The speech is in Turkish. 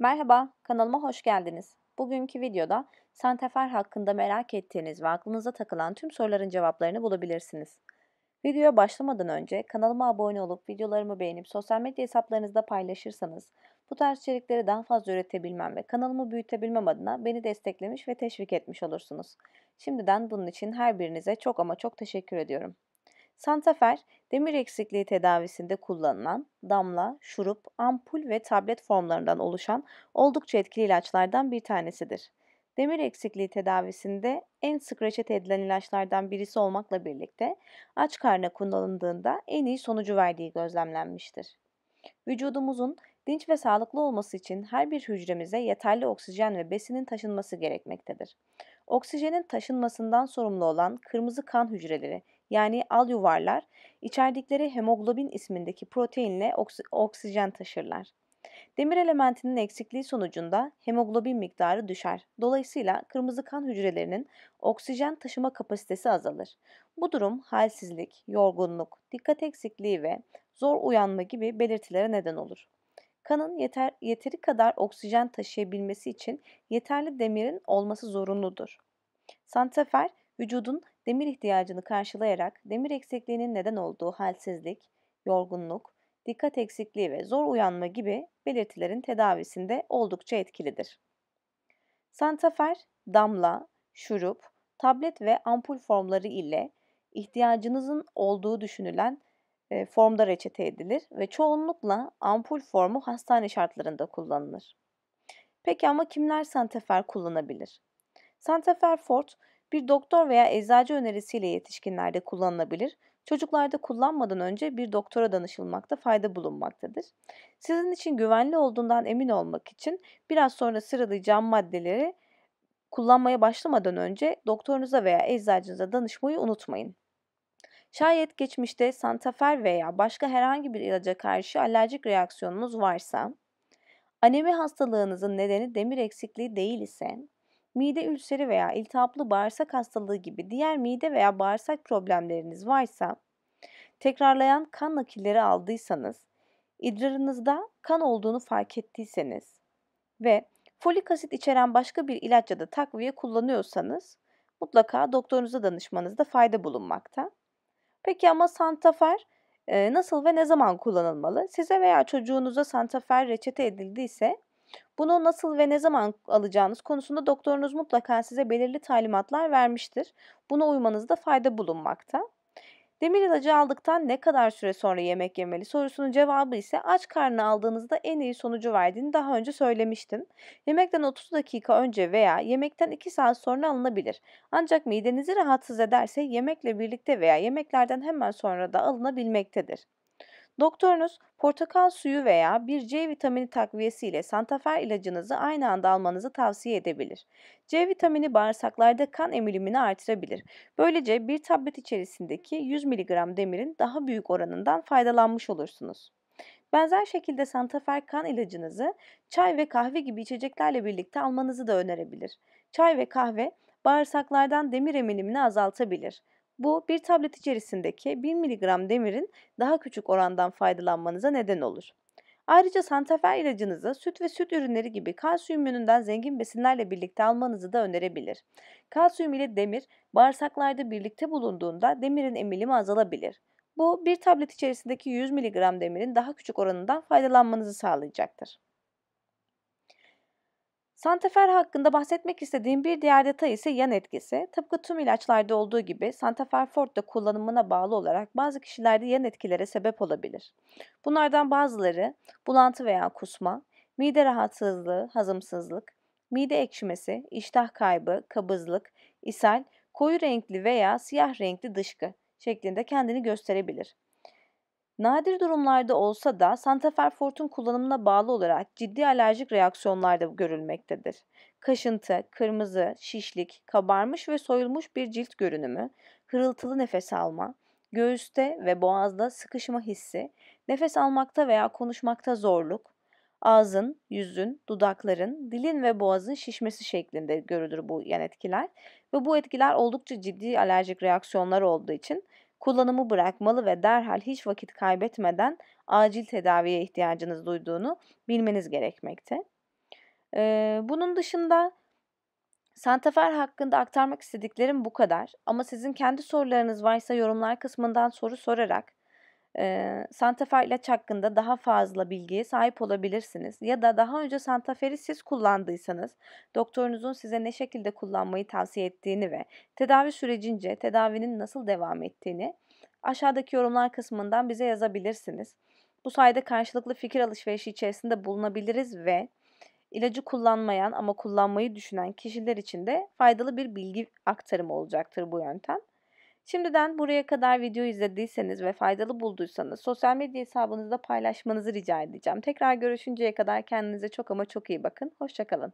Merhaba, kanalıma hoş geldiniz. Bugünkü videoda Santefer hakkında merak ettiğiniz ve aklınıza takılan tüm soruların cevaplarını bulabilirsiniz. Videoya başlamadan önce kanalıma abone olup videolarımı beğenip sosyal medya hesaplarınızda paylaşırsanız bu tarz içerikleri daha fazla üretebilmem ve kanalımı büyütebilmem adına beni desteklemiş ve teşvik etmiş olursunuz. Şimdiden bunun için her birinize çok ama çok teşekkür ediyorum. Santafer, demir eksikliği tedavisinde kullanılan damla, şurup, ampul ve tablet formlarından oluşan oldukça etkili ilaçlardan bir tanesidir. Demir eksikliği tedavisinde en sık reçete edilen ilaçlardan birisi olmakla birlikte aç karnına kullanıldığında en iyi sonucu verdiği gözlemlenmiştir. Vücudumuzun dinç ve sağlıklı olması için her bir hücremize yeterli oksijen ve besinin taşınması gerekmektedir. Oksijenin taşınmasından sorumlu olan kırmızı kan hücreleri yani al yuvarlar içerdikleri hemoglobin ismindeki proteinle oks oksijen taşırlar. Demir elementinin eksikliği sonucunda hemoglobin miktarı düşer. Dolayısıyla kırmızı kan hücrelerinin oksijen taşıma kapasitesi azalır. Bu durum halsizlik, yorgunluk, dikkat eksikliği ve zor uyanma gibi belirtilere neden olur. Kanın yeter, yeteri kadar oksijen taşıyabilmesi için yeterli demirin olması zorunludur. Santafer, vücudun demir ihtiyacını karşılayarak demir eksikliğinin neden olduğu halsizlik, yorgunluk, dikkat eksikliği ve zor uyanma gibi belirtilerin tedavisinde oldukça etkilidir. Santafer, damla, şurup, tablet ve ampul formları ile ihtiyacınızın olduğu düşünülen e, formda reçete edilir ve çoğunlukla ampul formu hastane şartlarında kullanılır. Peki ama kimler santefer kullanabilir? Santefer Fort bir doktor veya eczacı önerisiyle yetişkinlerde kullanılabilir. Çocuklarda kullanmadan önce bir doktora danışılmakta fayda bulunmaktadır. Sizin için güvenli olduğundan emin olmak için biraz sonra sıralayacağım maddeleri kullanmaya başlamadan önce doktorunuza veya eczacınıza danışmayı unutmayın. Şayet geçmişte santafer veya başka herhangi bir ilaca karşı alerjik reaksiyonunuz varsa, anemi hastalığınızın nedeni demir eksikliği değil ise, mide ülseri veya iltihaplı bağırsak hastalığı gibi diğer mide veya bağırsak problemleriniz varsa, tekrarlayan kan nakilleri aldıysanız, idrarınızda kan olduğunu fark ettiyseniz ve folik asit içeren başka bir ilaç ya da takviye kullanıyorsanız mutlaka doktorunuza danışmanızda fayda bulunmakta. Peki ama santafer nasıl ve ne zaman kullanılmalı? Size veya çocuğunuza santafer reçete edildiyse bunu nasıl ve ne zaman alacağınız konusunda doktorunuz mutlaka size belirli talimatlar vermiştir. Buna uymanızda fayda bulunmakta. Demir ilacı aldıktan ne kadar süre sonra yemek yemeli sorusunun cevabı ise aç karnına aldığınızda en iyi sonucu verdiğini daha önce söylemiştim. Yemekten 30 dakika önce veya yemekten 2 saat sonra alınabilir. Ancak midenizi rahatsız ederse yemekle birlikte veya yemeklerden hemen sonra da alınabilmektedir. Doktorunuz portakal suyu veya bir C vitamini takviyesi ile santafer ilacınızı aynı anda almanızı tavsiye edebilir. C vitamini bağırsaklarda kan emilimini artırabilir. Böylece bir tablet içerisindeki 100 mg demirin daha büyük oranından faydalanmış olursunuz. Benzer şekilde santafer kan ilacınızı çay ve kahve gibi içeceklerle birlikte almanızı da önerebilir. Çay ve kahve bağırsaklardan demir emilimini azaltabilir. Bu bir tablet içerisindeki 1 mg demirin daha küçük orandan faydalanmanıza neden olur. Ayrıca santafer ilacınızı süt ve süt ürünleri gibi kalsiyum yönünden zengin besinlerle birlikte almanızı da önerebilir. Kalsiyum ile demir bağırsaklarda birlikte bulunduğunda demirin emilimi azalabilir. Bu bir tablet içerisindeki 100 mg demirin daha küçük oranından faydalanmanızı sağlayacaktır. Santafer hakkında bahsetmek istediğim bir diğer detay ise yan etkisi. Tıpkı tüm ilaçlarda olduğu gibi Santafer Forte kullanımına bağlı olarak bazı kişilerde yan etkilere sebep olabilir. Bunlardan bazıları bulantı veya kusma, mide rahatsızlığı, hazımsızlık, mide ekşimesi, iştah kaybı, kabızlık, ishal, koyu renkli veya siyah renkli dışkı şeklinde kendini gösterebilir. Nadir durumlarda olsa da Santafer Fort'un kullanımına bağlı olarak ciddi alerjik reaksiyonlar da görülmektedir. Kaşıntı, kırmızı, şişlik, kabarmış ve soyulmuş bir cilt görünümü, hırıltılı nefes alma, göğüste ve boğazda sıkışma hissi, nefes almakta veya konuşmakta zorluk, ağzın, yüzün, dudakların, dilin ve boğazın şişmesi şeklinde görülür bu yan etkiler ve bu etkiler oldukça ciddi alerjik reaksiyonlar olduğu için kullanımı bırakmalı ve derhal hiç vakit kaybetmeden acil tedaviye ihtiyacınız duyduğunu bilmeniz gerekmekte. Bunun dışında Santafer hakkında aktarmak istediklerim bu kadar. Ama sizin kendi sorularınız varsa yorumlar kısmından soru sorarak e, Santafer ilaç hakkında daha fazla bilgiye sahip olabilirsiniz. Ya da daha önce Santafer'i siz kullandıysanız doktorunuzun size ne şekilde kullanmayı tavsiye ettiğini ve tedavi sürecince tedavinin nasıl devam ettiğini aşağıdaki yorumlar kısmından bize yazabilirsiniz. Bu sayede karşılıklı fikir alışverişi içerisinde bulunabiliriz ve ilacı kullanmayan ama kullanmayı düşünen kişiler için de faydalı bir bilgi aktarımı olacaktır bu yöntem. Şimdiden buraya kadar video izlediyseniz ve faydalı bulduysanız sosyal medya hesabınızda paylaşmanızı rica edeceğim. Tekrar görüşünceye kadar kendinize çok ama çok iyi bakın. Hoşçakalın.